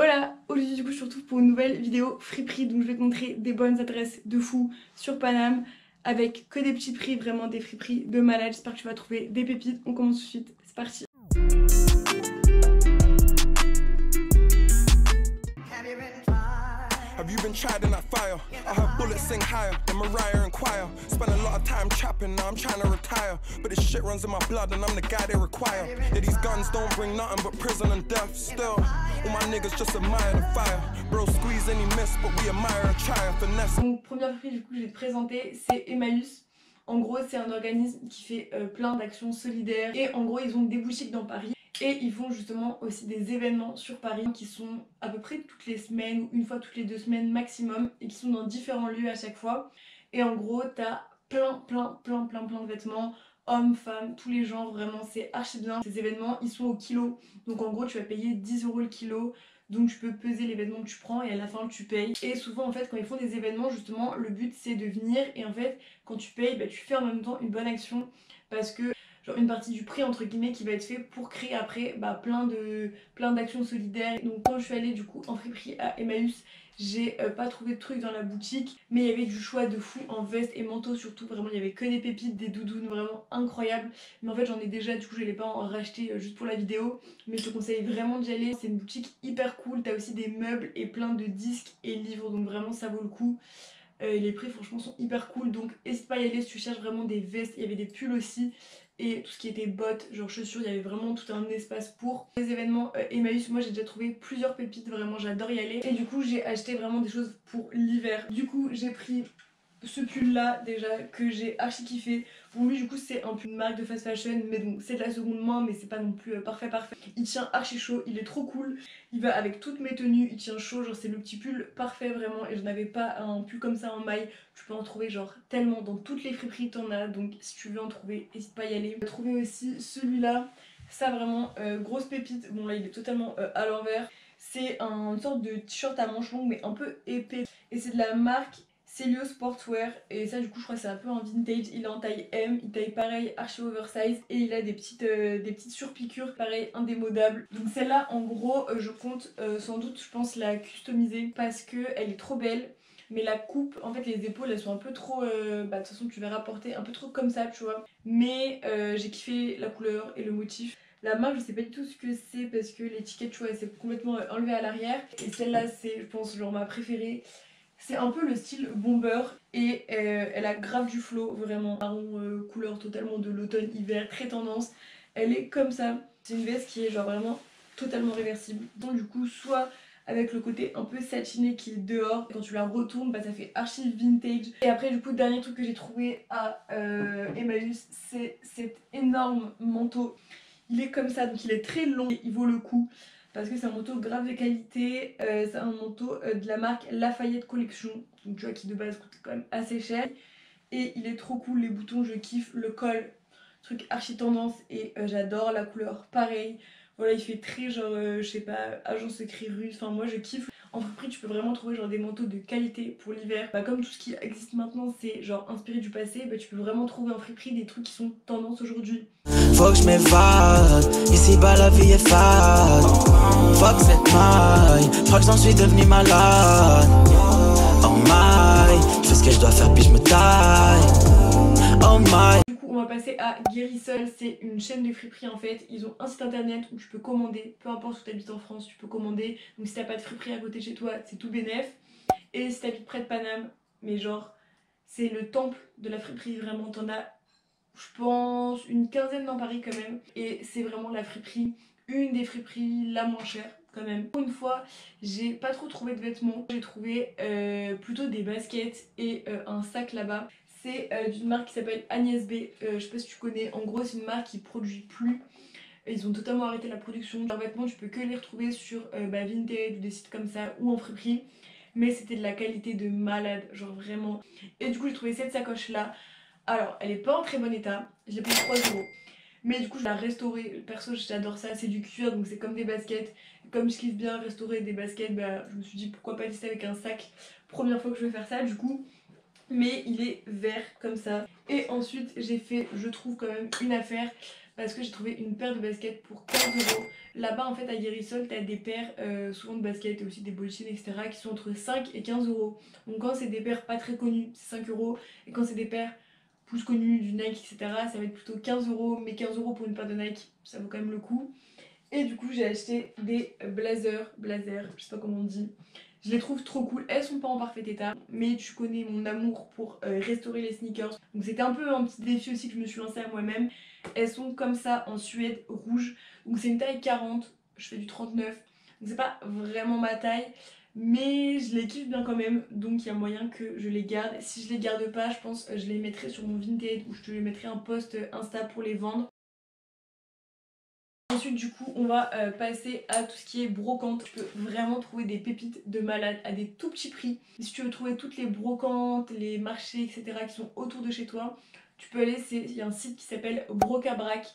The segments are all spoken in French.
Hola Aujourd'hui du coup je te retrouve pour une nouvelle vidéo friperie. Donc je vais te montrer des bonnes adresses de fou sur Paname avec que des petits prix, vraiment des friperies de malade, j'espère que tu vas trouver des pépites, on commence tout de suite, c'est parti Have you been tried in that fire? I heard bullets sing higher than Mariah and Choir. Spent a lot of time trapping, now I'm trying to retire. But this shit runs in my blood and I'm the guy they require. Yeah, these guns don't bring nothing but prison and death. Still, all my niggas just admire the fire. Bro, squeeze any miss, but we admire a try finesse. Donc, première prix du coup, je vais te présenter, c'est Emmaüs. En gros, c'est un organisme qui fait euh, plein d'actions solidaires. Et en gros, ils ont des boutiques dans Paris. Et ils font justement aussi des événements sur Paris qui sont à peu près toutes les semaines ou une fois toutes les deux semaines maximum et qui sont dans différents lieux à chaque fois. Et en gros, t'as plein, plein, plein, plein, plein de vêtements, hommes, femmes, tous les genres, vraiment c'est archi bien. Ces événements, ils sont au kilo. Donc en gros, tu vas payer 10 euros le kilo. Donc tu peux peser les vêtements que tu prends et à la fin tu payes. Et souvent en fait quand ils font des événements justement le but c'est de venir et en fait quand tu payes bah, tu fais en même temps une bonne action parce que une partie du prix entre guillemets qui va être fait pour créer après bah, plein de plein d'actions solidaires. Donc quand je suis allée du coup en friperie à Emmaüs, j'ai euh, pas trouvé de trucs dans la boutique, mais il y avait du choix de fou en veste et manteau surtout. Vraiment, il y avait que des pépites, des doudounes vraiment incroyables. Mais en fait, j'en ai déjà, du coup, je l'ai pas en racheter euh, juste pour la vidéo. Mais je te conseille vraiment d'y aller. C'est une boutique hyper cool. T'as aussi des meubles et plein de disques et livres, donc vraiment ça vaut le coup. Euh, les prix franchement sont hyper cool donc n'hésite pas à y aller si tu cherches vraiment des vestes, il y avait des pulls aussi et tout ce qui était bottes, genre chaussures, il y avait vraiment tout un espace pour. Les événements euh, Emmaüs, moi j'ai déjà trouvé plusieurs pépites, vraiment j'adore y aller. Et du coup j'ai acheté vraiment des choses pour l'hiver. Du coup j'ai pris ce pull là déjà que j'ai archi kiffé. Bon lui du coup c'est un pull de marque de fast fashion mais donc c'est de la seconde main mais c'est pas non plus euh, parfait parfait. Il tient archi chaud il est trop cool. Il va avec toutes mes tenues il tient chaud genre c'est le petit pull parfait vraiment et je n'avais pas un pull comme ça en maille. Tu peux en trouver genre tellement dans toutes les friperies t'en as donc si tu veux en trouver n'hésite pas à y aller. Vais trouver aussi celui là ça vraiment euh, grosse pépite. Bon là il est totalement euh, à l'envers. C'est une sorte de t-shirt à manches longues mais un peu épais. Et c'est de la marque Celio Sportwear et ça du coup je crois c'est un peu en vintage, il est en taille M, il taille pareil archi oversize et il a des petites, euh, surpiqûres pareil indémodables. Donc celle-là en gros euh, je compte euh, sans doute je pense la customiser parce que elle est trop belle mais la coupe, en fait les épaules elles sont un peu trop, bah de toute façon tu vas rapporter un peu trop comme ça tu vois. Mais j'ai kiffé la couleur et le motif. La marque je sais pas du tout ce que c'est parce que l'étiquette tu vois elle s'est complètement enlevée à l'arrière. Et celle-là c'est je pense genre ma préférée. C'est un peu le style bomber et euh, elle a grave du flow, vraiment marron euh, couleur totalement de l'automne-hiver, très tendance. Elle est comme ça. C'est une veste qui est genre vraiment totalement réversible. Donc du coup, soit avec le côté un peu satiné qui est dehors. Quand tu la retournes, bah, ça fait archi vintage. Et après, du coup, dernier truc que j'ai trouvé à euh, Emmaüs, c'est cet énorme manteau. Il est comme ça, donc il est très long et il vaut le coup parce que c'est un manteau grave de qualité. Euh, c'est un manteau euh, de la marque Lafayette Collection, donc tu vois qui de base coûte quand même assez cher. Et il est trop cool, les boutons je kiffe, le col, truc archi tendance et euh, j'adore la couleur, pareil. Voilà, il fait très genre, je sais pas, agent secret russe, enfin moi je kiffe. En friperie, tu peux vraiment trouver genre des manteaux de qualité pour l'hiver. Bah, comme tout ce qui existe maintenant, c'est genre inspiré du passé, bah, tu peux vraiment trouver en friperie des trucs qui sont tendance aujourd'hui. Faut que je m'évade, ici bas la vie est fade. Maille, que j'en suis devenu malade. Oh my, fais ce que je dois faire puis je me taille. Oh my. Du coup, on va passer à Guérissol, c'est une chaîne de friperie en fait. Ils ont un site internet où tu peux commander, peu importe où tu habites en France, tu peux commander. Donc si t'as pas de friperie à côté de chez toi, c'est tout bénef. Et si t'habites près de Paname, mais genre, c'est le temple de la friperie, vraiment, t'en as je pense, une quinzaine dans Paris quand même. Et c'est vraiment la friperie, une des friperies la moins chère quand même. Pour une fois, j'ai pas trop trouvé de vêtements. J'ai trouvé euh, plutôt des baskets et euh, un sac là-bas. C'est euh, d'une marque qui s'appelle Agnès B. je sais pas si tu connais. En gros, c'est une marque qui produit plus. Ils ont totalement arrêté la production. Leurs vêtements, tu peux que les retrouver sur bah, Vinted ou des sites comme ça ou en friperie. Mais c'était de la qualité de malade, genre vraiment. Et du coup, j'ai trouvé cette sacoche là alors, elle est pas en très bon état. Je l'ai payé 3 euros. Mais du coup, je l'ai restaurée. Perso, j'adore ça. C'est du cuir, donc c'est comme des baskets. Comme je kiffe bien restaurer des baskets, bah, je me suis dit pourquoi pas tester avec un sac. Première fois que je vais faire ça, du coup. Mais il est vert comme ça. Et ensuite, j'ai fait, je trouve quand même, une affaire. parce que j'ai trouvé une paire de baskets pour 15 euros. Là-bas en fait à Guérissol t'as des paires euh, souvent de baskets et aussi des bodychines etc qui sont entre 5 et 15 euros. Donc quand c'est des paires pas très connues c'est 5 euros et quand c'est des paires plus connues du Nike etc ça va être plutôt 15 euros mais 15 euros pour une paire de Nike ça vaut quand même le coup. Et du coup j'ai acheté des blazers, blazers, je sais pas comment on dit. Je les trouve trop cool, elles sont pas en parfait état, mais tu connais mon amour pour euh, restaurer les sneakers. Donc c'était un peu un petit défi aussi que je me suis lancé à moi-même. Elles sont comme ça en suède rouge, donc c'est une taille 40, je fais du 39. Donc c'est pas vraiment ma taille, mais je les kiffe bien quand même, donc il y a moyen que je les garde. Si je les garde pas, je pense je les mettrai sur mon Vinted ou je te les mettrai un post Insta pour les vendre. Ensuite du coup on va euh, passer à tout ce qui est brocante. Tu peux vraiment trouver des pépites de malade à des tout petits prix. Si tu veux trouver toutes les brocantes, les marchés etc qui sont autour de chez toi, tu peux aller, il y a un site qui s'appelle Brocabrac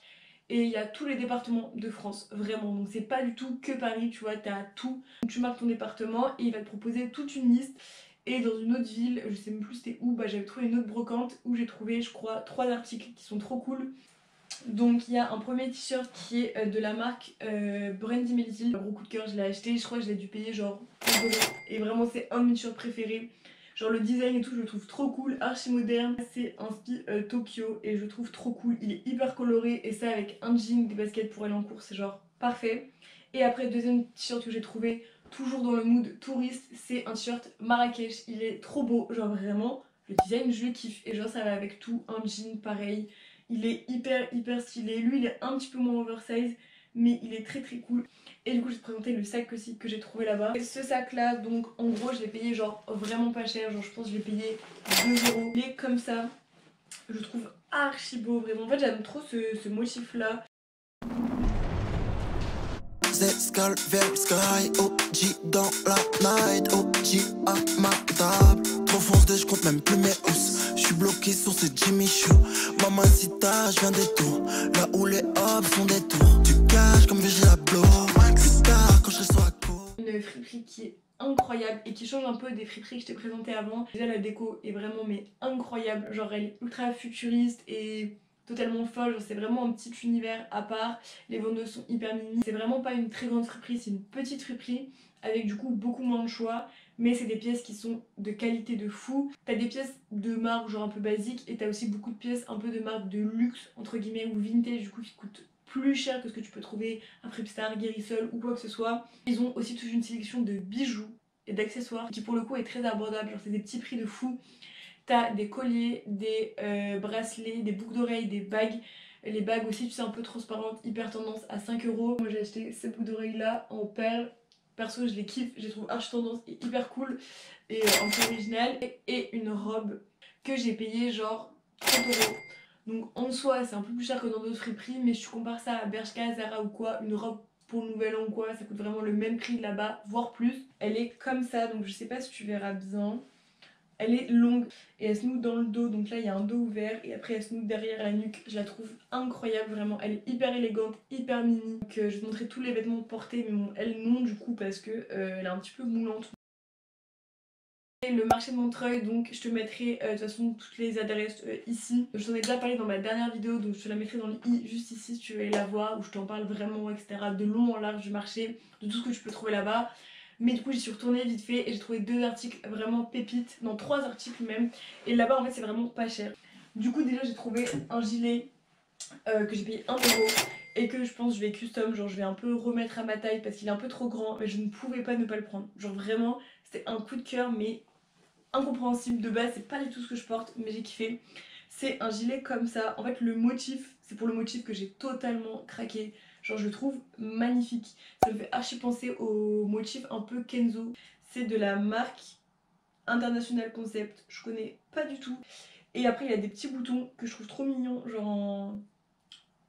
et il y a tous les départements de France, vraiment. Donc c'est pas du tout que Paris, tu vois, t'as tout. Tu marques ton département et il va te proposer toute une liste. Et dans une autre ville, je sais même plus c'était où, bah j'avais trouvé une autre brocante où j'ai trouvé, je crois, trois articles qui sont trop cool. Donc il y a un premier t-shirt qui est euh, de la marque euh, Brandy Melville. Gros coup de cœur, je l'ai acheté. Je crois que je l'ai dû payer genre 1 Et vraiment c'est un de mes t-shirts préférés. Genre le design et tout, je le trouve trop cool, archi moderne. C'est style euh, Tokyo et je trouve trop cool. Il est hyper coloré et ça avec un jean, des baskets pour aller en cours, c'est genre parfait. Et après, deuxième t-shirt que j'ai trouvé, toujours dans le mood touriste, c'est un t-shirt Marrakech. Il est trop beau, genre vraiment, le design je le kiffe. Et genre ça va avec tout, un jean pareil. Il est hyper hyper stylé. Lui il est un petit peu moins oversize mais il est très très cool. Et du coup je vais te présenter le sac aussi que j'ai trouvé là-bas. Ce sac là donc en gros je l'ai payé genre vraiment pas cher, genre je pense que je l'ai payé 2 euros. Il est comme ça, je trouve archi beau vraiment. En fait j'aime trop ce, motif là. Dans la night, à ma table. Trop foncé, je compte même plus mes housses. Je suis bloqué sur ce Jimmy Choo. Mamacita, je viens des tours. Là où les hobs font des tours. Une friperie qui est incroyable et qui change un peu des friperies que je t'ai présentées avant. Déjà la déco est vraiment mais incroyable. Genre elle est ultra futuriste et totalement folle, c'est vraiment un petit univers à part, les vendeuses sont hyper mini, c'est vraiment pas une très grande friperie, c'est une petite friperie avec du coup beaucoup moins de choix, mais c'est des pièces qui sont de qualité de fou. T'as des pièces de marque genre un peu basique et t'as aussi beaucoup de pièces un peu de marque de luxe entre guillemets ou vintage du coup qui coûtent plus cher que ce que tu peux trouver à Fripstar, Guérissol ou quoi que ce soit. Ils ont aussi toute une sélection de bijoux et d'accessoires qui pour le coup est très abordable, genre c'est des petits prix de fou. T'as des colliers, des euh, bracelets, des boucles d'oreilles, des bagues. Les bagues aussi, tu sais, un peu transparentes, hyper tendance à 5 euros. Moi j'ai acheté ces boucles d'oreilles là en perles. Perso, je les kiffe, je les trouve archi tendance et hyper cool et euh, un original. Et une robe que j'ai payée genre 30 euros. Donc en soi, c'est un peu plus cher que dans d'autres friperies, mais je compare ça à Bershka, Zara ou quoi, une robe pour le nouvel an quoi, ça coûte vraiment le même prix là-bas, voire plus. Elle est comme ça, donc je sais pas si tu verras bien. Elle est longue et elle se noue dans le dos, donc là il y a un dos ouvert et après elle se noue derrière la nuque. Je la trouve incroyable vraiment, elle est hyper élégante, hyper mini. Donc euh, je vais te montrer tous les vêtements portés, mais bon, elle non du coup parce que euh, elle est un petit peu moulante. Le marché de Montreuil, donc je te mettrai euh, de toute façon toutes les adresses ici. Je t'en ai déjà parlé dans ma dernière vidéo, donc je te la mettrai dans le i juste ici si tu veux aller la voir, où je t'en parle vraiment, etc. De long en large du marché, de tout ce que tu peux trouver là-bas. Mais du coup j'y suis retournée vite fait et j'ai trouvé deux articles vraiment pépites, non trois articles même. Et là-bas en fait c'est vraiment pas cher. Du coup déjà j'ai trouvé un gilet euh, que j'ai payé 1 euro et que je pense je vais custom, genre je vais un peu remettre à ma taille parce qu'il est un peu trop grand mais je ne pouvais pas ne pas le prendre. Genre vraiment c'était un coup de cœur mais incompréhensible de base, c'est pas du tout ce que je porte mais j'ai kiffé. C'est un gilet comme ça, en fait le motif, c'est pour le motif que j'ai totalement craqué. Genre je le trouve magnifique. Ça me fait archi penser au motif un peu Kenzo. C'est de la marque International Concept. Je connais pas du tout. Et après il y a des petits boutons que je trouve trop mignons. Genre en,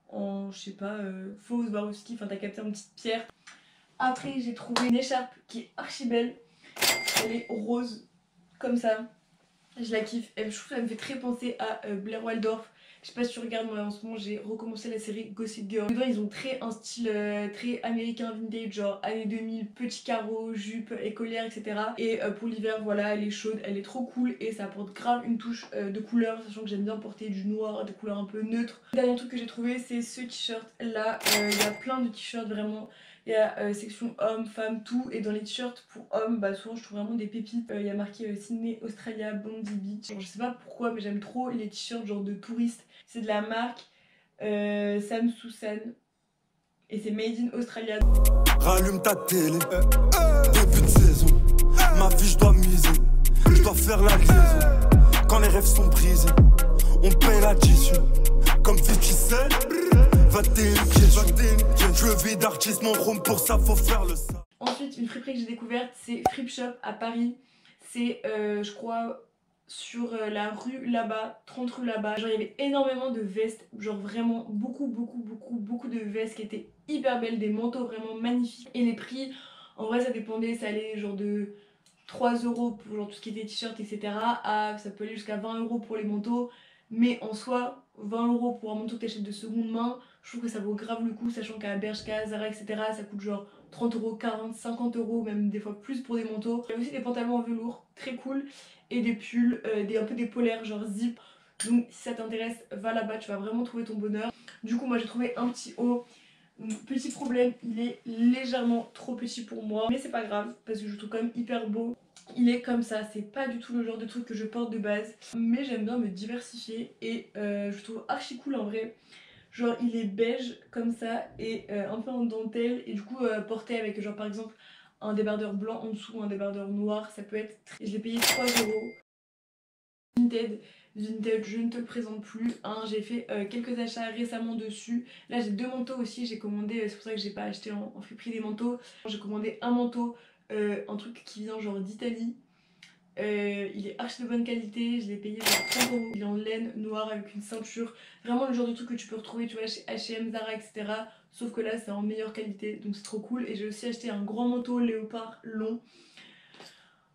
en je sais pas, euh, fausse Swarovski. Enfin t'as capté une petite pierre. Après j'ai trouvé une écharpe qui est archi belle. Elle est rose comme ça. Je la kiffe. Je trouve ça me fait très penser à euh, Blair Waldorf Je sais pas si tu regardes, moi en ce moment j'ai recommencé la série Gossip Girl. Dedans ils ont très un style euh, très américain vintage, genre années 2000, petits carreaux, jupe, écolière, etc. Et euh, pour l'hiver, voilà, elle est chaude, elle est trop cool et ça apporte grave une touche euh, de couleur, sachant que j'aime bien porter du noir, des couleurs un peu neutres. Le dernier truc que j'ai trouvé, c'est ce t-shirt là. Il y a plein de t-shirts vraiment il y a section hommes, femmes, tout. Et dans les t-shirts pour hommes, bah souvent je trouve vraiment des pépites. Il y a marqué Sydney, Australia, Bondi Beach. je sais pas pourquoi, mais j'aime trop les t-shirts genre de touristes c'est de la marque euh, Sam Susan. Et c'est made in Australia. Rallume ta télé, début de saison. Ma vie, je dois miser, je dois faire la liaison. Quand les rêves sont brisés, on paye l'addition. Comme 21 pièces, je vis d'artiste, mon room pour ça, faut faire le ça. Ensuite, une friperie que j'ai découverte, c'est Frip Shop à Paris. C'est, euh, je crois, sur euh, la rue là-bas, 30 rue là-bas. Genre il y avait énormément de vestes, genre vraiment beaucoup beaucoup beaucoup beaucoup de vestes qui étaient hyper belles, des manteaux vraiment magnifiques. Et les prix, en vrai ça dépendait, ça allait genre de 3 euros pour genre tout ce qui était t-shirt etc. à ça peut aller jusqu'à 20 euros pour les manteaux. Mais en soi, 20 euros pour un manteau que t'achètes de seconde main, je trouve que ça vaut grave le coup, sachant qu'à Bershka, Zara, etc., ça coûte genre 30 euros, 40, 50 euros, même des fois plus pour des manteaux. Il y a aussi des pantalons en velours, très cool, et des pulls, euh, des, un peu des polaires, genre zip. Donc si ça t'intéresse, va là-bas, tu vas vraiment trouver ton bonheur. Du coup, moi j'ai trouvé un petit haut. petit problème, il est légèrement trop petit pour moi, mais c'est pas grave parce que je le trouve quand même hyper beau. Il est comme ça, c'est pas du tout le genre de truc que je porte de base, mais j'aime bien me diversifier et euh, je trouve archi cool en vrai. Genre il est beige comme ça et euh, un peu en dentelle et du coup euh, porté avec genre par exemple un débardeur blanc en dessous, un débardeur noir, ça peut être... Je l'ai payé 3 euros. Vinted, Vinted, je ne te le présente plus. Hein, j'ai fait euh, quelques achats récemment dessus. Là j'ai deux manteaux aussi, j'ai commandé, c'est pour ça que j'ai pas acheté en, en friperie des manteaux. J'ai commandé un manteau, un truc qui vient genre d'Italie euh, il est archi de bonne qualité, je l'ai payé genre 30 euros. Il est en laine noire avec une ceinture. Vraiment le genre de truc que tu peux retrouver tu vois, chez H&M, Zara, etc. Sauf que là c'est en meilleure qualité donc c'est trop cool. Et j'ai aussi acheté un grand manteau léopard long.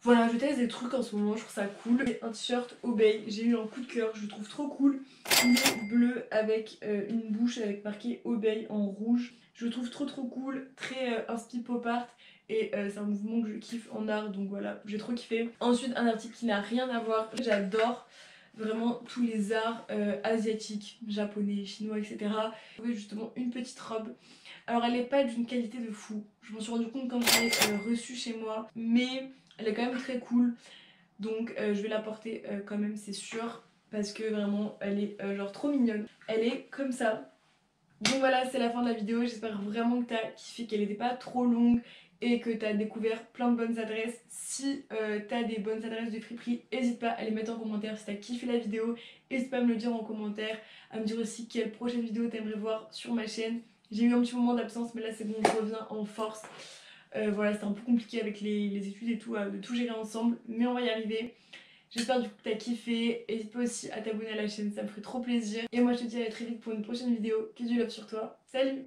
Voilà, je teste des trucs en ce moment, je trouve ça cool. Et un t-shirt Obey, j'ai eu un coup de cœur, je le trouve trop cool. Il est bleu avec euh, une bouche avec marqué Obey en rouge. Je le trouve trop trop cool, très euh, inspi pop art et euh, c'est un mouvement que je kiffe en art donc voilà j'ai trop kiffé. Ensuite un article qui n'a rien à voir j'adore vraiment tous les arts euh, asiatiques japonais chinois etc j'ai justement une petite robe. Alors elle est pas d'une qualité de fou. Je m'en suis rendu compte quand je l'ai euh, reçue chez moi mais elle est quand même très cool. Donc je vais la porter quand même c'est sûr parce que vraiment elle est genre trop mignonne. Elle est comme ça. Donc voilà, c'est la fin de la vidéo. J'espère vraiment que t'as kiffé, qu'elle n'était pas trop longue et que tu as découvert plein de bonnes adresses. Si euh, tu as des bonnes adresses de friperie, n'hésite pas à les mettre en commentaire. Si tu as kiffé la vidéo, n'hésite pas à me le dire en commentaire. À me dire aussi quelle prochaine vidéo t'aimerais voir sur ma chaîne. J'ai eu un petit moment d'absence, mais là c'est bon, je reviens en force. Euh, voilà, c'était un peu compliqué avec les, études et tout, de tout gérer ensemble, mais on va y arriver. J'espère du coup que t'as kiffé. N'hésite pas aussi à t'abonner à la chaîne, ça me ferait trop plaisir. Et moi je te dis à très vite pour une prochaine vidéo. Que du love sur toi. Salut